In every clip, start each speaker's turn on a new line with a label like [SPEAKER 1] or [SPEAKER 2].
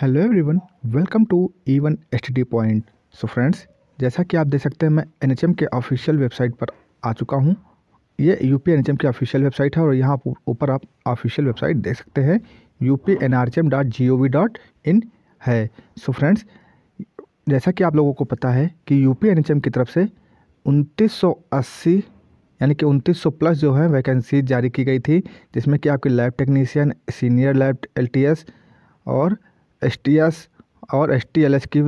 [SPEAKER 1] Hello everyone welcome to even H D point so friends जैसा कि आप देख सकते हैं, मैं एनएचएम के ऑफिशियल वेबसाइट पर आ चुका हूँ। ये यू पी एन की ऑफिशियल वेबसाइट है और यहाँ ऊपर आप ऑफिशियल वेबसाइट देख सकते हैं। U P N R H M dot G O V dot in है। सो फ्रेंड्स जैसा कि आप लोगों को पता है कि U P N H M की तरफ़ से उनतीस सौ अस्सी, यानी कि उनतीस सौ प्लस जो है वैकेंसी जारी की गई थी, जिसमें कि आपके lab technician senior lab LTS और STS और STLS की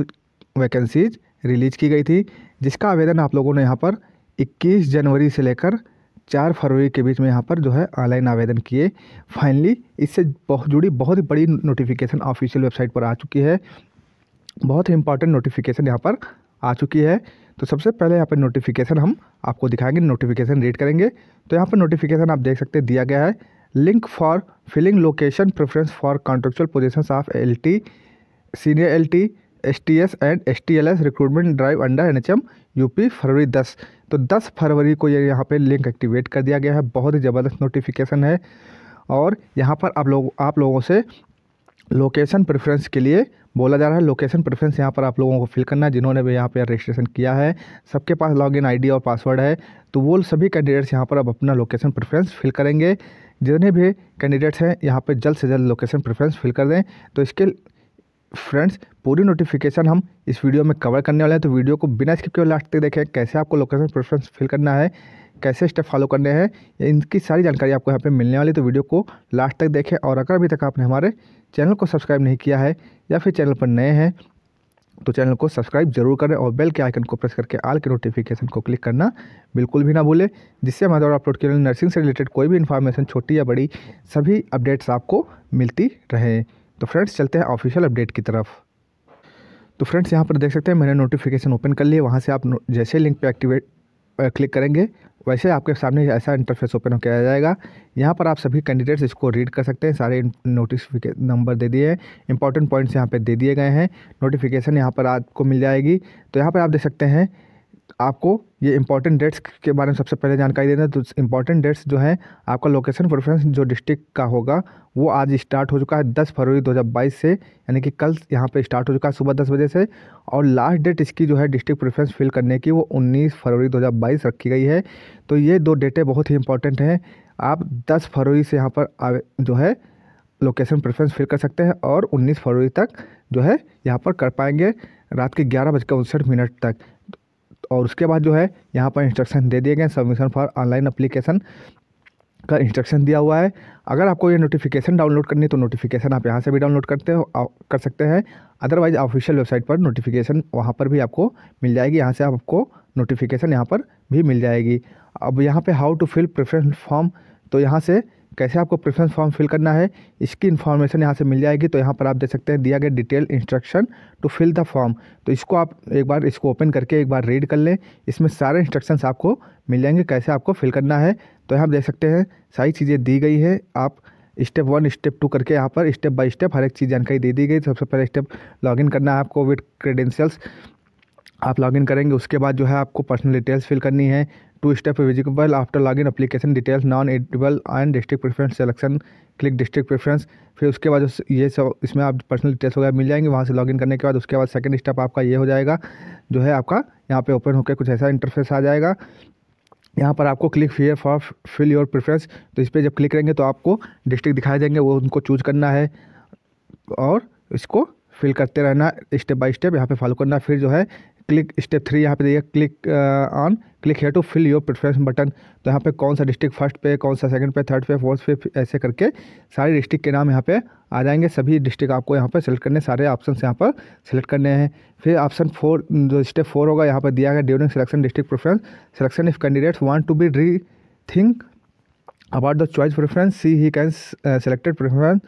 [SPEAKER 1] वैकेंसीज रिलीज़ की गई थी, जिसका आवेदन आप लोगों ने यहाँ पर 21 जनवरी से लेकर 4 फरवरी के बीच में यहाँ पर जो है ऑनलाइन आवेदन किए। फाइनली इससे बहुत जुड़ी बहुत ही बड़ी नोटिफिकेशन ऑफिशियल वेबसाइट पर आ चुकी है। बहुत ही इंपॉर्टेंट नोटिफिकेशन यहाँ पर आ चुकी है। तो सबसे पहले यहाँ पर नोटिफिकेशन हम आपको दिखाएँगे नोटिफिकेशन रीड करेंगे। तो यहाँ पर नोटिफिकेशन आप देख सकते हैं, दिया गया है। Link for filling location preference for contractual position of L T senior L T S T S and S T L S recruitment drive under N H M U P फरवरी दस। तो दस फरवरी को ये यहाँ पे लिंक एक्टिवेट कर दिया गया है। बहुत ही ज़बरदस्त नोटिफिकेशन है। और यहाँ पर आप लोग, आप लोगों से लोकेशन प्रेफरेंस के लिए बोला जा रहा है। लोकेशन प्रेफरेंस यहाँ पर आप लोगों को फिल करना है, जिन्होंने भी यहाँ पर रजिस्ट्रेशन किया है। सबके पास लॉगिन आईडी और पासवर्ड है। तो वो सभी कैंडिडेट्स यहाँ पर अब अपना लोकेशन प्रेफरेंस फिल करेंगे। जितने भी कैंडिडेट्स हैं, यहाँ पे जल्द से जल्द लोकेशन प्रेफरेंस फिल कर दें। तो इसके फ्रेंड्स पूरी नोटिफिकेशन हम इस वीडियो में कवर करने वाले हैं। तो वीडियो को बिना स्किप के लास्ट तक देखें कैसे आपको लोकेशन प्रेफरेंस फिल करना है, कैसे स्टेप फॉलो करने हैं इनकी सारी जानकारी आपको यहाँ पे मिलने वाली तो वीडियो को लास्ट तक देखें और अगर अभी तक आपने हमारे चैनल को सब्सक्राइब नहीं किया है या फिर चैनल पर नए हैं तो चैनल को सब्सक्राइब ज़रूर करें और बेल के आइकन को प्रेस करके आल के नोटिफिकेशन को क्लिक करना बिल्कुल भी ना भूलें, जिससे हमारे द्वारा अपलोड किए नर्सिंग से रिलेटेड कोई भी इन्फॉर्मेशन छोटी या बड़ी, सभी अपडेट्स आपको मिलती रहें। तो फ्रेंड्स, चलते हैं ऑफिशियल अपडेट की तरफ़। तो फ्रेंड्स, यहाँ पर देख सकते हैं, मैंने नोटिफिकेशन ओपन कर लिया वहाँ से आप जैसे लिंक पर एक्टिवेट क्लिक करेंगे। वैसे आपके सामने ऐसा इंटरफेस ओपन आ जाएगा। यहाँ पर आप सभी कैंडिडेट्स इसको रीड कर सकते हैं। सारे नोटिफिकेशन नंबर दे दिए हैं। इंपॉर्टेंट पॉइंट्स यहाँ पे दे दिए गए हैं। नोटिफिकेशन यहाँ पर आपको मिल जाएगी। तो यहाँ पर आप देख सकते हैं आपको ये इंपॉर्टेंट डेट्स के बारे में सबसे पहले जानकारी देना तो इंपॉर्टेंट डेट्स जो है, आपका लोकेशन प्रेफरेंस जो डिस्ट्रिक्ट का होगा, वो आज स्टार्ट हो चुका है 10 फरवरी 2022 से। यानी कि कल यहाँ पे स्टार्ट हो चुका है सुबह 10 बजे से। और लास्ट डेट इसकी जो है डिस्ट्रिक्ट प्रेफरेंस फिल करने की, वो 19 फरवरी 2022 रखी गई है। तो ये दो डेटें बहुत ही इंपॉर्टेंट हैं। आप दस फरवरी से यहाँ पर जो है लोकेशन प्रेफरेंस फिल कर सकते हैं और उन्नीस फरवरी तक जो है यहाँ पर कर पाएँगे। रात के ग्यारह बजकर उनसठ मिनट तक। और उसके बाद जो है, यहाँ पर इंस्ट्रक्शन दे दिए गए सबमिशन फॉर ऑनलाइन अप्लीकेशन का इंस्ट्रक्शन दिया हुआ है। अगर आपको ये नोटिफिकेशन डाउनलोड करनी है तो नोटिफिकेशन आप यहाँ से भी डाउनलोड करते हो कर सकते हैं। अदरवाइज़ ऑफिशियल वेबसाइट पर नोटिफिकेशन वहाँ पर भी आपको मिल जाएगी। यहाँ से आपको नोटिफिकेशन यहाँ पर भी मिल जाएगी। अब यहाँ पे how to fill preference form तो यहाँ से कैसे आपको प्रेफरेंस फॉर्म फिल करना है, इसकी इन्फॉर्मेशन यहाँ से मिल जाएगी। तो यहाँ पर आप देख सकते हैं, दिया गया detail instruction to fill the form तो इसको आप एक बार, इसको ओपन करके एक बार रीड कर लें। इसमें सारे इंस्ट्रक्शंस आपको मिल जाएँगे कैसे आपको फिल करना है। तो यहाँ आप देख सकते हैं, सारी चीज़ें दी गई है। आप स्टेप वन स्टेप टू करके यहाँ पर स्टेप बाय स्टेप हर एक चीज़ जानकारी दे दी गई। सबसे पहले स्टेप लॉगिन करना है आपको विद क्रेडेंशियल्स आप लॉगिन करेंगे, उसके बाद जो है आपको पर्सनल डिटेल्स फिल करनी है। Two step visible after log in application details non editable and district preference selection click district preference फिर उसके बाद ये सब इसमें आप पर्सनल डिटेल्स वगैरह मिल जाएँगे, वहाँ से लॉगिन करने के बाद उसके बाद सेकंड स्टेप आपका ये हो जाएगा, जो है आपका यहाँ पे ओपन होकर कुछ ऐसा इंटरफेस आ जाएगा। यहाँ पर आपको click here for fill your preference तो इस पर जब क्लिक करेंगे तो आपको डिस्ट्रिक्ट दिखाई देंगे, वो उनको चूज़ करना है और इसको फिल करते रहना स्टेप बाय स्टेप यहाँ पे फॉलो करना, फिर जो है क्लिक स्टेप थ्री, यहाँ पे देखिए click on click here to fill your preference button तो यहाँ पे कौन सा डिस्ट्रिक्ट फ़र्स्ट पे, कौन सा सेकंड पे थर्ड पे फोर्थ पे ऐसे करके सारे डिस्ट्रिक्ट के नाम यहाँ पे आ जाएँगे। सभी डिस्ट्रिक्ट आपको यहाँ पर सेलेक्ट करने, सारे ऑप्शन यहाँ पर सेलेक्ट करने हैं। फिर ऑप्शन फोर जो स्टेप फोर होगा, यहाँ पर दिया गया during selection district preference selection if candidates want to be re think about the choice preference she he can selected preference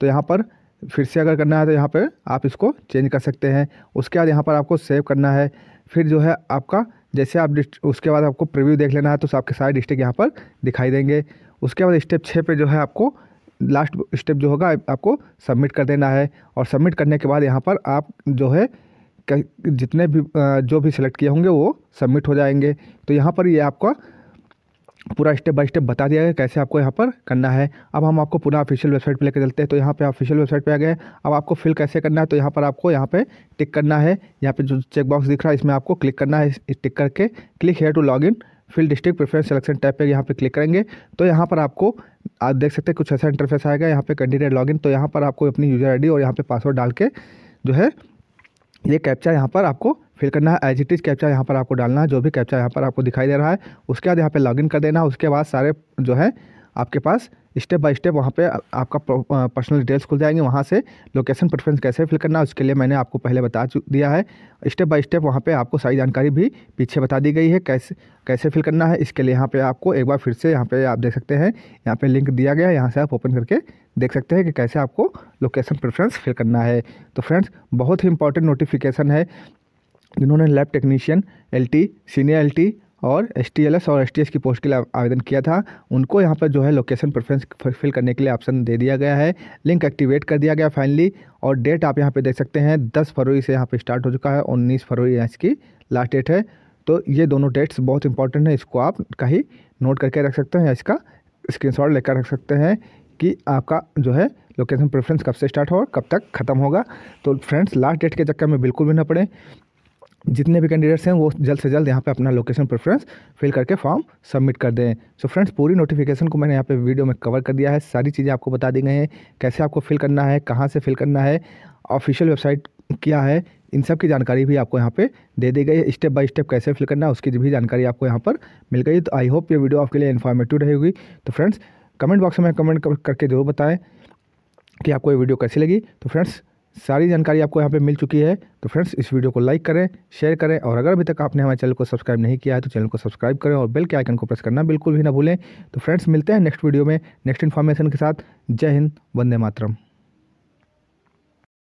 [SPEAKER 1] तो यहाँ पर फिर से अगर करना है तो यहाँ पर आप इसको चेंज कर सकते हैं। उसके बाद यहाँ पर आपको सेव करना है। फिर जो है आपका, जैसे आप उसके बाद आपको प्रीव्यू देख लेना है तो आपके सारे डिस्ट्रिक्ट यहाँ पर दिखाई देंगे। उसके बाद स्टेप छः पे जो है आपको लास्ट स्टेप जो होगा, आपको सबमिट कर देना है। और सबमिट करने के बाद यहाँ पर आप जो है जितने भी जो भी सिलेक्ट किए होंगे वो सबमिट हो जाएँगे। तो यहाँ पर ये आपका पूरा स्टेप बाय स्टेप बता दिया गया कैसे आपको यहाँ पर करना है। अब हम आपको पूरा ऑफिशियल वेबसाइट पे लेकर चलते हैं। तो यहाँ पे ऑफिशियल वेबसाइट पे आ गए। अब आपको फिल कैसे करना है तो यहाँ पर आपको यहाँ पे टिक करना है। यहाँ पे जो चेक बॉक्स दिख रहा है, इसमें आपको क्लिक करना है। इस टिक करके click here to log in fill district preference selection tab पे यहाँ पे क्लिक करेंगे। तो यहाँ पर आपको, आप देख सकते हैं कुछ ऐसा इंटरफेस आएगा। यहाँ पे कैंडिडेट लॉगिन तो यहाँ पर आपको अपनी यूज़र आईडी और यहाँ पे पासवर्ड डाल के जो है, ये कैप्चा यहाँ पर आपको फिल करना है एज इट इज़ कैप्चा यहाँ पर आपको डालना है, जो भी कैप्चा यहाँ पर आपको दिखाई दे रहा है, उसके बाद यहाँ पे लॉगिन कर देना, उसके बाद सारे जो है आपके पास स्टेप बाय स्टेप वहाँ पे आपका पर्सनल डिटेल्स खुल जाएँगे, वहाँ से लोकेशन प्रेफरेंस कैसे फिल करना है, उसके लिए मैंने आपको पहले बता दिया है। स्टेप बाय स्टेप वहाँ पे आपको सारी जानकारी भी पीछे बता दी गई है, कैसे कैसे फिल करना है, इसके लिए यहाँ पे आपको एक बार फिर से यहाँ पे आप देख सकते हैं, यहाँ पे लिंक दिया गया है, यहाँ से आप ओपन करके देख सकते हैं कि कैसे आपको लोकेशन प्रेफरेंस फिल करना है। तो फ्रेंड्स बहुत ही इंपॉर्टेंट नोटिफिकेशन है। जिन्होंने lab technician, LT, senior LT और एसटीएलएस और एसटीएस की पोस्ट के लिए आवेदन किया था। उनको यहाँ पर जो है लोकेशन प्रेफरेंस फिल करने के लिए ऑप्शन दे दिया गया है। लिंक एक्टिवेट कर दिया गया फाइनली और डेट आप यहाँ पे देख सकते हैं, दस फरवरी से यहाँ पे स्टार्ट हो चुका है, उन्नीस फरवरी यहाँ इसकी लास्ट डेट है। तो ये दोनों डेट्स बहुत इंपॉर्टेंट है, इसको आप कहीं नोट करके रख सकते हैं या इसका स्क्रीन लेकर रख सकते हैं कि आपका जो है लोकेशन प्रेफरेंस कब से स्टार्ट होगा कब तक ख़त्म होगा। तो फ्रेंड्स लास्ट डेट के चक्कर में बिल्कुल भी ना पड़े। जितने भी कैंडिडेट्स हैं, वो जल्द से जल्द यहाँ पे अपना लोकेशन प्रेफरेंस फिल करके फॉर्म सबमिट कर दें। सो फ्रेंड्स पूरी नोटिफिकेशन को मैंने यहाँ पे वीडियो में कवर कर दिया है। सारी चीज़ें आपको बता दी गई हैं। कैसे आपको फिल करना है, कहाँ से फिल करना है ऑफिशियल वेबसाइट क्या है, इन सब की जानकारी भी आपको यहाँ पे दे दी गई है। स्टेप बाय स्टेप कैसे फिल करना है, उसकी भी जानकारी आपको यहाँ पर मिल गई तो आई होप ये वीडियो आपके लिए इन्फॉर्मेटिव रहेगी। तो फ्रेंड्स कमेंट बॉक्स में कमेंट करके ज़रूर बताएँ कि आपको ये वीडियो कैसी लगी। तो फ्रेंड्स सारी जानकारी आपको यहाँ पे मिल चुकी है। तो फ्रेंड्स, इस वीडियो को लाइक करें, शेयर करें और अगर अभी तक आपने हमारे चैनल को सब्सक्राइब नहीं किया है तो चैनल को सब्सक्राइब करें और बेल के आइकन को प्रेस करना बिल्कुल भी ना भूलें। तो फ्रेंड्स, मिलते हैं नेक्स्ट वीडियो में नेक्स्ट इन्फॉर्मेशन के साथ। जय हिंद, वंदे मातरम।